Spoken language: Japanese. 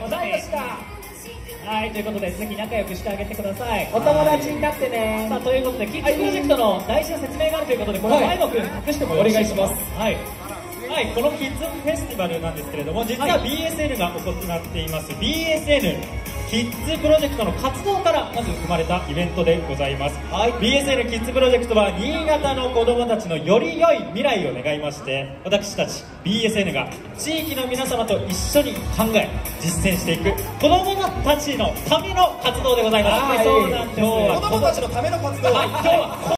ございましたはいということでぜひ仲良くしてあげてください。お友達になってね。さあということでキッズプロジェクトの大事な説明があるということでこれはい。前野くん隠してもよろしいです。かお願い。しはい。はい、このキッズフェスティバルなんですけれども、実は BSN が行っています。BSN キッズプロジェクトの活動からまず生まれたイベントでございます。BSN キッズプロジェクトは新潟の子供たちのより良い未来を願いまして、私たち BSN が地域の皆様と一緒に考え、実践していく子供たちのための活動でございます。はいそうなんです。今日は子供たちのための活動。はい、今日は